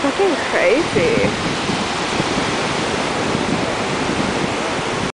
fucking crazy.